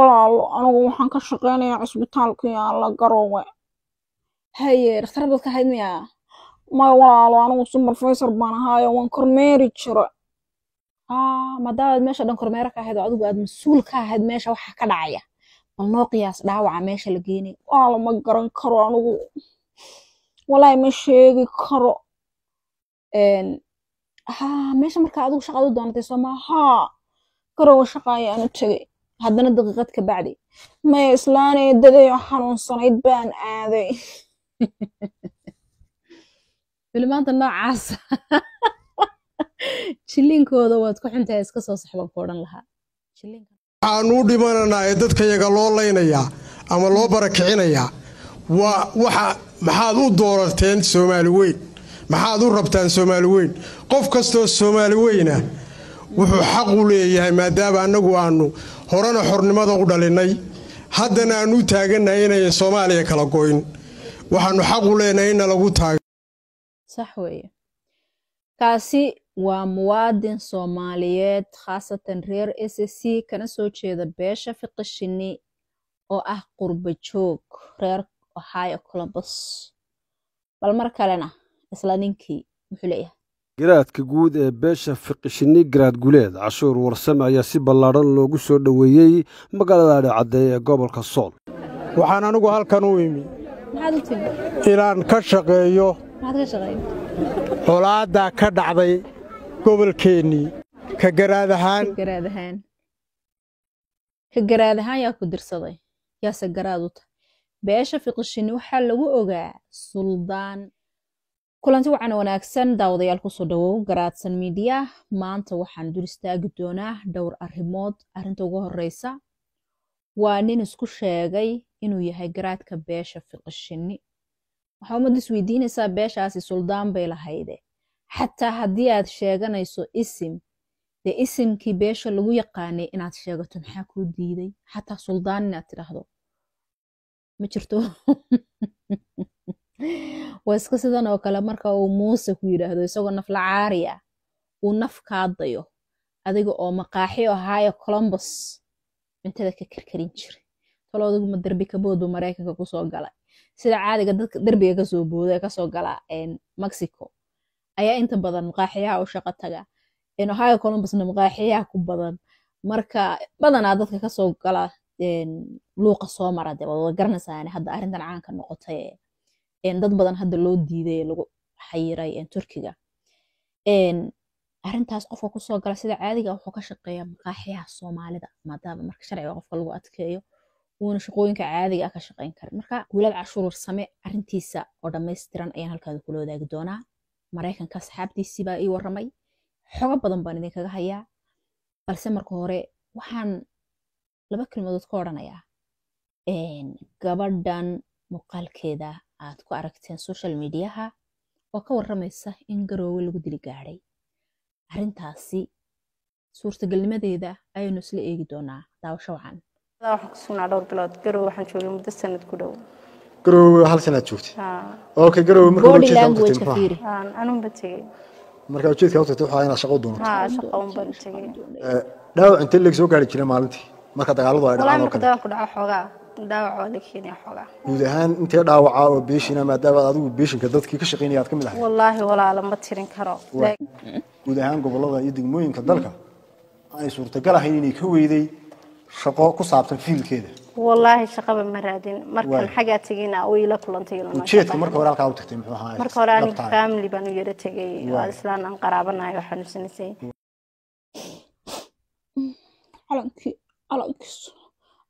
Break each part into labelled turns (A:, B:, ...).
A: walaalo anigu waxaan ka shaqaynayaa cisbitaalka yaalla garowe haye dhakhtar baad ka ahayd miyaa maya walaalo anigu supervisor baan ahaayo waan kormeeri jira aa maadaamaad meesha dhan kormeero ka ahayd oo adigu aad mas'uul ka ahayd meesha waxa ka dhacaya? Bal noo qiyaas dhaawaca meesha la geenay. Walaalo ma garan karo anigu. Walaahi ma sheegi karo. Meesha marka adigu shaqaad u doonatay sooma haa garowe shaqa ayaanu tegey haddana daqiiqad ka bacdi. Maya islaanay dadayo xanuunsanayd baan aaday.
B: Filimaanta noocaas. Jiliinkooda waad ku xuntahay iska soo saxban ku odhan lahaa.
C: Waxaanu u dhimananaa ee dadka yaga loo laynayaa ama loo barakicinayaa. Waa waxa maxaad u doorateen soomaali weyn. Maxaad u rabtaan soomaali weyn. Qof kastoo soomaali weyna wuxuu xaq u leeyahay maadaama annagu aanu horena xornimada u dhalinnay haddana aanu u taagannahay inayan soomaaliya kala goyn. Waxaanu xaq u leenahay inna lagu
B: sax weeye. Kaasi waa muwaadin soomaaliyeed khaasatan reer s c kana soo jeeda beesha fiqishini oo ah qurba joog reer ohio columbus. Bal mar kalena isla ninkii muxuu leeyahay
D: garaadka guud ee beesha fiqishini garaad guleed cashuur warsame ayaa si ballaadhan loogu soo dhoweeyey magaalada adhacaddeey ee gobolka sool.
C: Waxaan anigu halkan u imi. Inaan ka shaqeeyo. Colaaddaa ka dhacday gobolkeennii ka garaad ahaan.
B: Ka garaad ahaan. Yaa ku dirsaday. Yaase garaad u tahay. Beesha fiqishini waxaa lagu ogaa suldaan kulanti wacan wanaagsan daawadayaal ku soo dhawow garaadsan miidiya maanta waxaan dul istaagi doonaa dhowr arrimood. Arrinta ugu horeysa waa nin isku sheegay inuu yahay garaadka beesha fiqishini waxaa ummadda isweydiinaysaa beeshaasi suldaan bay lahayde. Xataa haddii aad sheeganayso isim dee isimkii beesha lagu yaqaanay inaad sheegato maxaa kuu diiday? Xataa suldaan inaad tidhaahdo. Ma jirto waa iska sidan oo kale marka uu muuse ku yidhaahdo isagoo nafla caari uu naf kaa dayo adiga oo maqaaxi ohaayo columbus cuntada ka karkarin jiray. Talo adigu ma derbi kaboodbu maraykanka ku soo galay. Sida caadiga dadka derbiga ka soo booda ee ka soo gala mexico ayaa inta badan maqaaxiyaha u shaqo taga. Ohio columbusna maqaaxiyaha ku badan marka badanaa dadka ka soo gala luuqa soo mara de waad garanaysaa hadda arrintan caanka noqotay dad badan hadda loo diiday lagu xayiray turkiga. Arrintaas qofka ku soo gala sida caadiga wuxuu ka shaqeeya maqaaxiyaha soomaalida maadaama marka sharciga qofka lagu adkeeyo uuna shaqooyinka caadiga ah ka shaqeyn karin. Marka wiilad cashuur warsame arrintiisa oo dhammaystiran ayaan halkaada kula wadaagi doonaa. Maraykanka asxaabtiisii baa ii warramay. Xogo badan baan idinkaga hayaa. Balse marka hore waxaan laba kelmadood ka odhanayaa gabadhan muuqaalkeeda aad ku aragteen social mediaha oo ka warramaysa in garoowe lagu dili gaadhay. Arrintaasi suurtagelnimadeeda ayaynu isla eegi doonaa. Daawasho wacan
E: waxaan dhowr bilood. Waxaan joogay muddo sanad ku dhow.
F: Hal sanaad joogtay? Okay ujeedka u tagtay waxaa? Inaad shaqo doonato dhaawac intee leeg soo gaari jiray maalintii. Marka dagaaladu ay dhacaan oo kale guud ahaan intee dhaawaca oo beeshina maadaama adigu beeshinka dadkii ka shaqaynaya aad ka mid ahay
E: wallaahi walaala ma tirin karo.
F: Guud ahaan gobollada iyo degmooyinka dalka ay suurtagal ahayn inay ka weyday shaqo ku saabsan fiilkeeda.
E: Wallaahi shaqaba ma raadin. Markan xagaa tegeyna way la kulantay inuu noo
F: ujeedka
E: shaqeeyo.
F: marka hore halkaa u tagtay muxuu ahaa
E: marka hore aniga family baan u yara waa
F: Waay.
E: islaan aan qaraabanahay oo
A: calankiis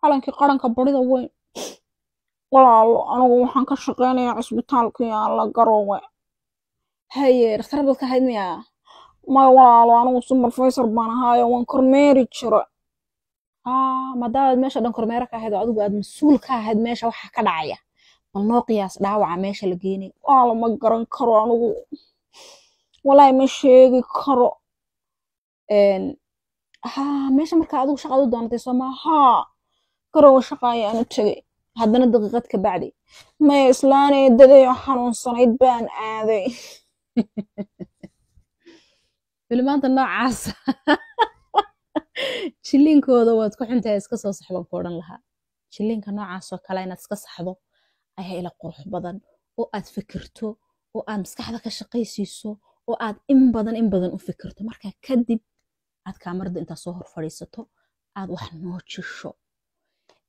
A: calankii qaranka barida weyn. Walaalo anigu waxaan ka shaqaynayaa cisbitaalka yaalla garowe haye dhakhtar baad ka ahayd miyaa maya walaalo anigu supervisor baan ahaayo waan kormeeri jira aa maadaamaad meesha dhan kormeero ka ahayd adigu aad mas'uul ka ahayd meesha waxa ka dhacaya? Bal noo qiyaas dhaawaca meesha la geenay walaalo ma garan karo anigu. Walaahi ma sheegi karo. Meesha marka adigu shaqaad u doonatay sooma haa garowe shaqa ayaanu tegey haddana daqiiqad ka bacdi. Maya islaanay dadayo xanuunsanayd baan aaday.
B: Filimaanta noocaas. Jilliinkooda waad ku xuntahay iska soo saxban ku odhan lahaa. Jilliinka noocaasoo kale inaad iska saxdo ayaa ila qurux badan. Oo aad fikirto oo aad maskaxda ka shaqaysiiso oo aad in badan in badan u fikirto. Markaa kadib aad kaamarada intaa soo hor fadhiisato aad wax noo jisho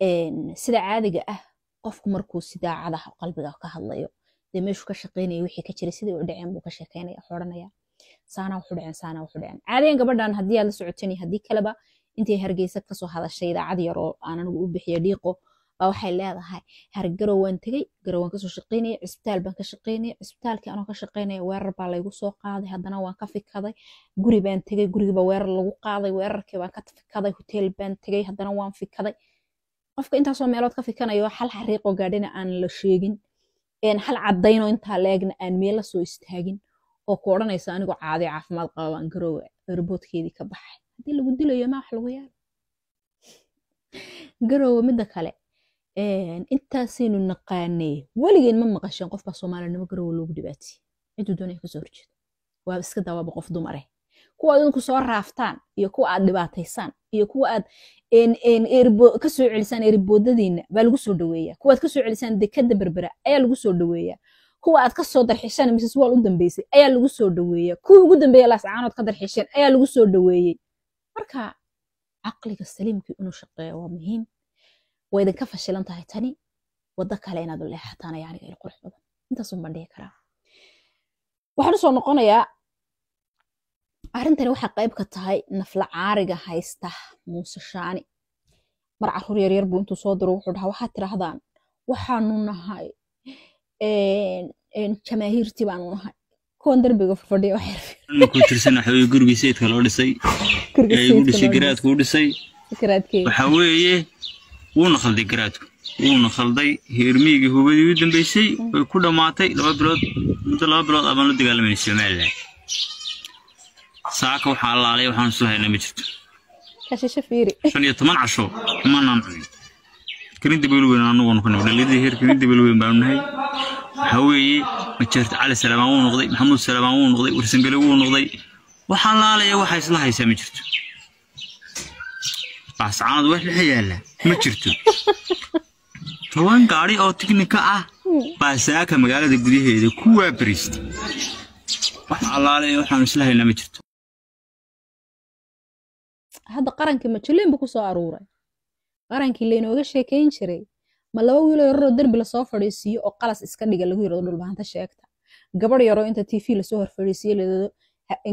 B: sida caadiga ah qofku markuu sidaacadaha qalbiga ka hadlayo dee meeshuu ka shaqaynaya wixii ka jiray sidii u dhaceen buu ka sheekaynaya wuxuu odhanaya saanaa wuxu dhaceen saanaa wuxu dhaceen caadiyan gabadhan haddii aad la socoteen haddii kaleba intay hargeysa ka soo hadashay idaacad yar aan anigu u bixiya dhiiqo baa waxay leedahay. Hargarow waan tegey garow waan ka soo shaqaynaya cisbitaal baan ka shaqaynaya cisbitaalkii anoo ka shaqaynaya weerar baa laygu soo qaaday haddana waan ka fikaday. Guri baan tegey gurigiiba weerar lagu qaaday weerarkii baan ka fikaday hoteel baan tegey haddana waan fikaday qofka intaasoo meelood ka fikanayo hal xariiqoo gaadhina aan la sheegin hal caddaynoo intaa leegna aan meel la soo istaagin oo ku odhanaysa anigoo caadi caafimaad qaba waan garoowe erboodkeedii ka baxay. Haddii lagu dilayo ma wax lagu yaalo garoowe midda kale intaasaynu naqaanay weligeen ma maqasheen qofbaa soomaalinimo garoowe loogu dhibaatiyey ciduu doonaya ka soo horjeedo. Waa iska dawaaba qof dumare kuwa idinku soo raaftaan iyo kuwa aad dhibaataysaan iyo kuwa aad ka soo celisaan eriboodadiina baa lagu soo dhaweeya kuwa aad ka soo celisaan dekada berbera ayaa lagu soo dhaweeya kuwa aad ka soo darxisheen mrs wall u dambeysay ayaa lagu soo dhaweeya kuwii ugu dambeeya laascaanood ka darxisheen ayaa lagu soo dhaweeyey marka caqliga saliimkii inuu shaqeeyo waa muhiim. Waa idinka fashilan tahay tani. Waddo kale inaad u leexataan ayaa aniga ila qurux badan. Intaasun baan dhihi karaa. Waxaan u soo noqonayaa arrintani waxaa qayb ka tahay nafla caariga haysta muuse shaani mar carruur yaryar buu intuu soo diro wuxuu dhahaa waxaad tidhaahdaan waxaanu nahay jamaahiirtii baanu nahay. Kuwan derbiga fadhiya
G: ku tirsan waxa weye gurigii sayidka loo dhisay. Ee igu dhisay garaadku u dhisay. Waxa weeye wuuna khalday garaadku. Wuuna khalday heermiyigii hubadii u dambeysay way ku dhammaatay. Laba bilood muddo laba bilood abaan la dagaalamayna somalilan saaka waxaa allaalay waxaan isu haynaa ma jirto. Shan iyo toban casho manaan cunin. Karinta beelweyn anagu waanu ka nahay dhaliyadii heer karinta beelweyn baanu nahay waxaa weeye majeerta cali salaamaan wuu noqday maxamuud salaamaan wuu noqday warsangale wuu noqday. Waxaa laalaya waxaa isla haysaa ma jirto. Baascaanad wax dhexe yaalla ma jirto. Toban gaadhi oo tiknika ah baa saaka magaalada gudaheeda ku waabariistay wax allaalaya waxaanu isla haynaa ma jirto
B: hadda qarankii majuleen buu ku soo aruuray. Qarankii laynooga sheekayn jiray. Ma laba wiiloo yararoo derbi la soo fadhiisiiyo oo qalas iska dhiga lagu yirado dhulbahanta sheegta. Gabadh yaroo inta tv la soo hor fadhiisiyo ladado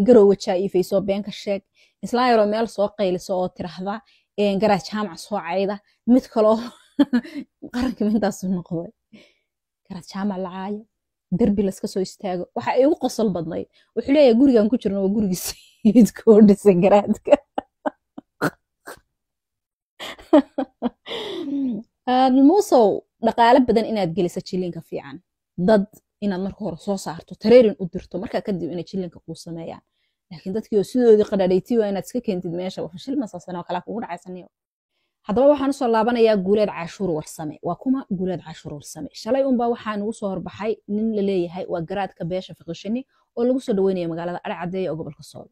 B: garowa jaa'iifaysoo beenka sheeg. Islaan yaroo meel soo qayliso oo tirahda garaad jaamac soo cayda. Mid kaloo qarankii intaasu noqday. Garaad jaamac la derbi laska soo istaago. Waxa igu qosol badnayd wuxuu leeyahay gurigan ku jirno waa gurigii sayidkoo dhisay garaadka muusow dhaqaale badan inaad gelisa jilinka fiican. Dad inaad marka hore soo saarto tareerin u dirto markaa kadib inay jilinka kuu sameeyaan. Laakiin dadkii oo sidoodii qadhaadhayti waa inaad iska keentid meesha fashil masaasan oo kale kugu dhacaysaniyo haddaba waxaan u soo laabanayaa guuleed cashuur warsame. Waa kuma guuleed cashuur warsame. Shalay unbaa waxaa nagu soo horbaxay nin la leeyahay waa garaadka beesha fiqishini oo lagu soo dhaweynaya magaalada adhacadeeya oo gobolka sool.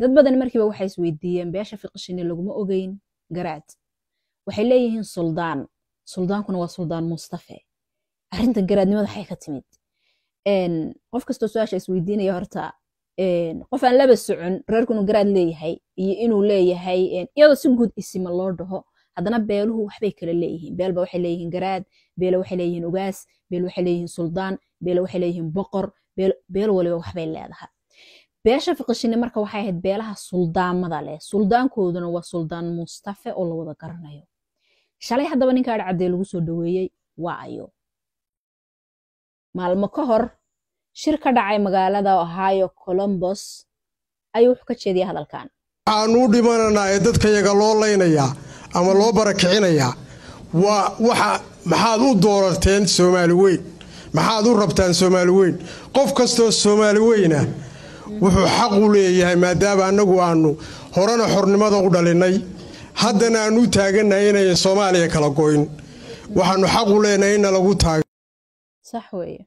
B: Dad badan markiiba waxay isweydiiyeen beesha fiqishini laguma ogeyn garaad waxay leeyihiin suldaan. Suldaankuna waa suldaan mustafe arrinta garaadnimada waxay ka timid. Qof kastoo su'aasha isweydiinaya horta qof aan laba socon reerku inuu garaad leeyahay iyo inuu leeyahay iyadoo si guud isima loo dhaho haddana beeluhu waxbay kala leeyihiin. Beelba waxay leeyihiin garaad beelo waxay leeyihiin ugaas beel waxay leeyihiin suldaan beelo waxay leeyihiin boqor beel waliba waxbay leedahay. Beesha fiqishini marka waxay ahayd beelaha suldaamada leh. Suldaankooduna waa suldaan mustafe oo la wada garanayo shalay haddaba ninka adhcaddee lagu soo dhaweeyey waa ayo maalmo ka hor shir ka dhacay magaalada ohio colombos ayuu wuxuu ka jeediyay hadalkan.
C: Waxaanu u dhimananaa ee dadka yaga loo laynayaa ama loo barakicinayaa waa waxa maxaad u doorateen soomaali weyn maxaad u rabtaan soomaali weyn. Qof kastoo soomaali weyna wuxuu xaq u leeyahay maadaama annagu aanu horena xornimada u dhalinnay haddana aanu u taagannahay inayan soomaaliya kala goyn. Waxaanu xaq u leenahay inna lagu taaga
B: sax weeye.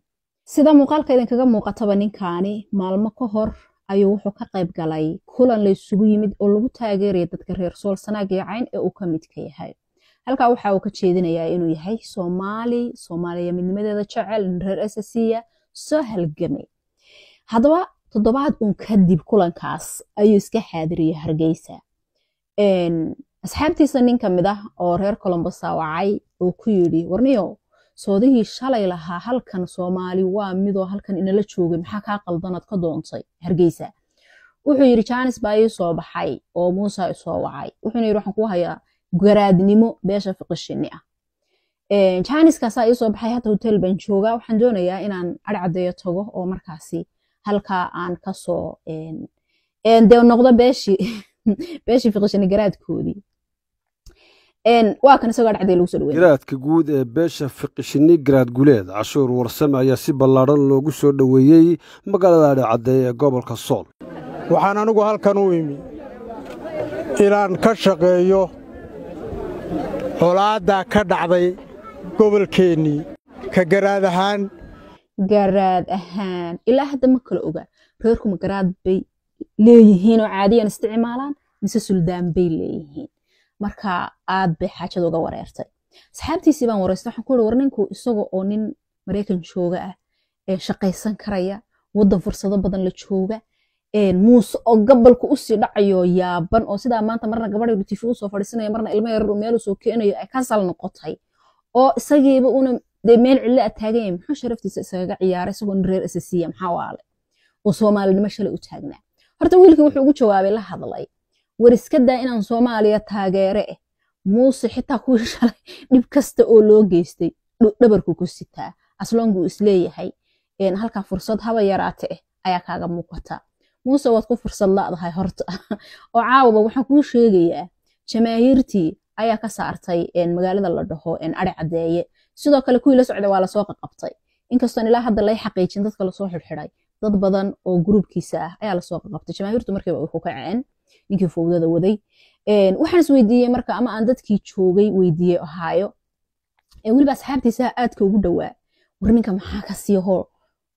B: Sida muuqaalka idinkaga muuqataba ninkaani maalmo ka hor ayuu wuxuu ka qayb galay kulan la yimid oo lagu taageeraya dadka reer sool sanaag iyo cayn ee uu ka midka yahay. Halkaa waxa uu ka jeedinayaa inuu yahay soomaali soomaaliya midnimadeeda jecel reer ssya soo halgamay. Haddaba toddobaad uun kadib kulankaas ayuu iska xaadiriyey hargeysa asxaabtiisa nin ka mid ah oo reer colombosa wacay oo ku yidhi warniyo soodihii shalay lahaa halkan soomaali waa midoo halkan inala joogay maxaa kaa qaldanaad ka doontay hargeysa? Wuxuu yidhi jaanis baa ii soo baxay oo muusa isoo wacay. Wuxuuna yidhi waxaan ku hayaa garaadnimo beesha fiqishini ah. Jaaniskaasaa ii soo baxay hadda hotel baan joogaa. Waxaan doonayaa inaan cadcadeeyo tago oo markaasi halkaa aan ka soo dee noqdo beeshii beeshii fiqishini garaadkoodii waa kan isagoo cadcadeeyo lagu soo dhaweyn
D: garaadka guud ee beesha fiqishini garaad guleed cashuur warsame ayaa si ballaadhan loogu soo dhoweeyey magaalada adhacaddeeye ee gobolka sool.
C: Waxaan anigu halkan u imi inaan ka shaqeeyo colaaddaa ka dhacday gobolkeennii. Ka garaad ahaan.
B: Garaad ahaan. Ilaa hadda ma kala oga reerkuma garaad bay leeyihiin oo caadiyan isticmaalaan mise suldaan bay leeyihiin marka aad bay xaajada uga wareertay. Asxaabtiisii baan wareystay waxaan ku uri war ninku isaga oo nin maraykan jooga ah ee shaqaysan karaya waddan fursado badan la jooga muuse oo gabalku u sii dhacayo yaaban oo sidaa maanta marna gabadha tifi u soo fadhiisanaya marna ilmo yarar meel u soo keenayo ay kasal noqotay oo isagiiba una dee meel cille a taagan yahay muxuu sharaftiisa isagaga ciyaaray isagoo nin reer asasiya maxaa waale? Oo soomaalinimo shalay u taagnaa. Horta wiilkii wuxuu ugu jawaabay la hadlay war iska daa inaan soomaaliya taageere. Muuse xitaa kuwii shalay dhib kasta oo loo geystay. Dhabarku ku sitaa asloonguu is leeyahay halkaa fursad haba yaraate eh ayaa kaaga muuqata. Muuse waad ku fursad la'dahay horta. Oo caawaba waxaan kuu sheegayaa jamaahiirtii ayaa ka saartay magaalada la dhaho ari caddeeye sidoo kale kuwii la socday waa la soo qaqabtay. Inkastoon ilaa hadda lay xaqiijin dadka la soo xirxiday dad badan oo gruubkiisa ah ayaa la soo qaqabtay. Jamaahiirtu markiiba way ku kaceen ninkii fowdada waday. Waxaan is weydiiyey marka ama aan dadkii joogay weydiiyey ohaayo weliba asxaabtiisa aadka ugu dhowaa. War ninka maxaa ka sii hoo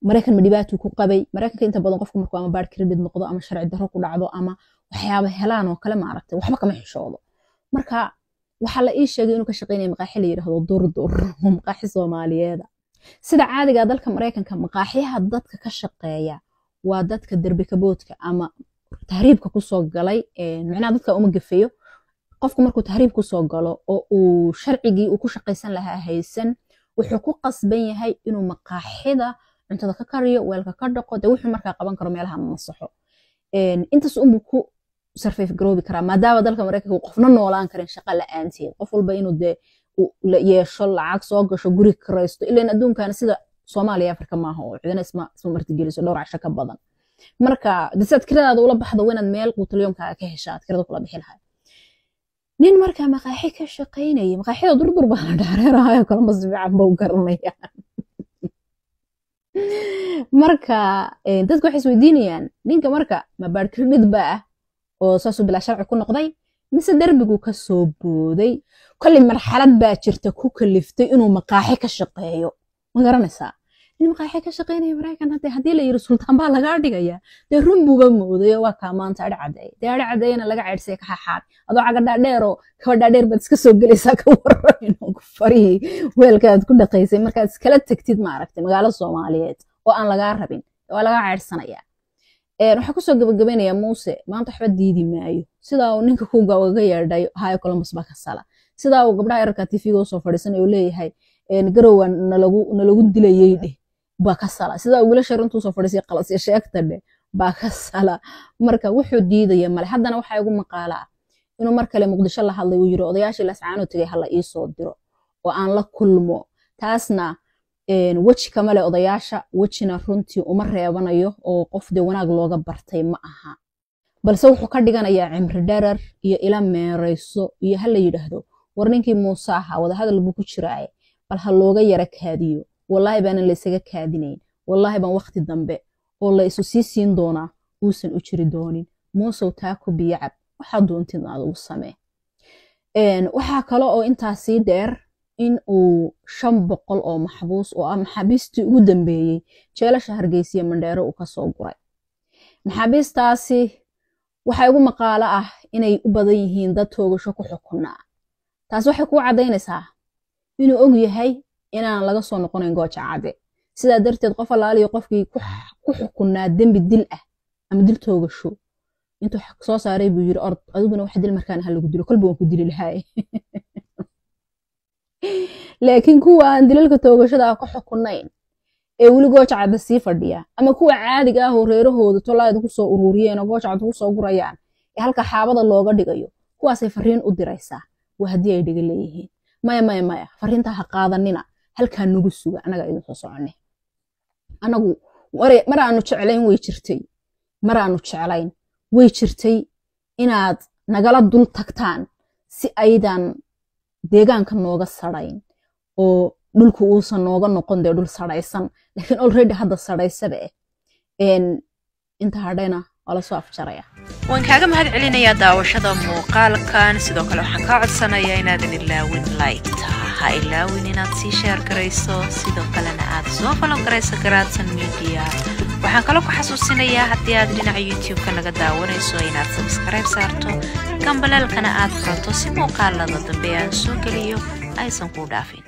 B: maraykan ma dhibaatuu ku qabay. Maraykanka inta badan qofku markuu ama baar credit noqdo ama sharci darro ku dhacdo ama waxyaaba helaan oo kale maaragtay waxba kama xishoodo. Marka waxaa la ii sheegay inuu ka shaqeynaya maqaaxi la yidhahdo durdur oo maqaaxi soomaaliyeeda. Sida caadiga dalka maraykanka maqaaxiyaha dadka ka shaqeeya waa dadka derbi kaboodka ama tahriibka ku soo galay micnaha dadka uma gafeeyo. Qofku markuu tahriib ku soo galo oo uu sharcigii uu ku shaqaysan lahaa haysan wuxuu ku qasban yahay inuu maqaaxida cuntada ka kariyo weelka ka dhaqo dee wuxuu markaa qaban karo meelaha masaxo. Intaas unbuu ku sarfayf garoobi karaa maadaama dalka maraykanka qofna noolaan karin shaqa la'aanteed qof walba inuu dee yeesho lacag soo gasho guri karaysto ilan adduunkan sida soomaaliya afrika maaha oo cidina isma martigeliso dhowr casho ka badan marka de sidaad kiradaada ula baxdo winaad meel quutalyoomkaaga ka hesha aad kirada kula bixi lahay nin markaa maqaaxi ka shaqaynaya maqaaxida durdur baa la dhaareerahayo kalama si fiican bau garanaya. Marka dadku waxay isweydiinayaan ninka marka ma credit ba ah oo saasuu bilaa sharci ku noqday mise derbiguu ka soo booday? Kolley marxalad baa jirta ku kaliftay inuu maqaaxi ka shaqeeyo. Ma garanaysaa in maqaaxi ka shaqeynaya? Maraykan hadde haddii la yiri sultaan baa lagaa dhigaya. Dee run buuba moodayo waa kaa maanta adhi caddeeye dee adhi caddeeyana laga ceydhsay ka xaxaad. Adoo caga dhaadheeroo kaba dhaadheer baad iska soo gelaysaa ka waran farihii weelka aad ku dhaqaysay markaad iskala tegtid maaragtay magaalo soomaaliyeed oo aan lagaa rabin waa lagaa ceydhsanayaa waxaa ku soo gabagabaynayaa muuse maanta waxba diidi maayo. Sidaa uu ninka kuga ugaga yeedhay hayo columbus baa ka sala. Sidaa uu gabdhaha yararka tv-ga u soo fadhiisanay oo leeyahay garowa nalagu dilayey dheh baa ka sala. Sidaa wiilasha runtuu soo fadhiisay qalasya sheegta dheh baa ka sala. Marka wuxuu diidaya male. Haddana waxaa igu maqaalaa inuu mar kale muqdisho la hadlay uu yiri odayaashii lascaanoo tegay hala ii soo diro oo aan la kulmo. Taasna weji kamale odayaasha. Wejina runtii uma reebanayo oo qof dee wanaag looga bartay ma aha. Balse wuxuu ka dhiganayaa cimri dharar iyo ila meerayso iyo ha la yidhaahdo war ninkii muuse ahaa wadahadal buu ku jiraaye bal ha looga yara kaadiyo wallaahi baanan laysaga kaadinayn. Wallaahi baan wakti dambe oo la isu sii siin doonaa uusan u jiri doonin. Muusow taa ku biyo cab. Waxaa doontid aad ugu samee. Waxaa kale oo intaa sii dheer in uu shan boqol oo maxbuus oo ah maxaabiistii ugu dambeeyey jeelasha hargeysiya mandheero uu ka soo guray. Maxaabiistaasi waxaa igu maqaalo ah inay u badan yihiin dad toogasho ku xukunaa. Taas waxay kuu caddaynaysaa inuu og yahay inaan laga soo noqonayn gooja cadde sidaa darteed qof allaaliyo qofkii ku xukunaa dembi dil ah ama dil toogasho intuu soo saaray buu yiri ord adiguna wax dil markaan ha lagu dilo kolba waan ku dili lahaay laakiin kuwa aan dilalka toogashada ka xukunayn ee weli gooja cadda sii fadhiya ama kuwa caadiga ah oo reerahooda tolaayda ku soo ururiyeen oo gooja cadda ku soo gurayaan ee halka xaabada looga dhigayo kuwaasay fariin u diraysaa waa haddii ay dhega leeyihiin maya maya maya fariinta ha qaadanina halkaa nagu suga annagaa idin soo soconne anagu mar aanu jeclayn way jirtay. Mar aanu jeclayn. Way jirtay inaad nagala dul tagtaan si aydan deegaanka nooga sarayn oo dhulku uusan nooga noqon dee dhul saraysan. Laakiin already hadda saraysaba eh. Inta hadhayna
H: waan kaaga mahad celinayaa daawashada muuqaalkan. Sidoo kale waxaan kaa codsanayaa inaadan ilaawin laygta ha ilaawin inaad sii sheer garayso sidoo kalena aad soo falo garayso garaadsan media. Waxaan kaloo ku xasuusinayaa haddii aad dhinaca youtube-ka naga daawanayso inaad sabskaraib saarto gambaleelkana aad furato si muuqaalada dambe aan soo geliyo aysan kuu dhaafin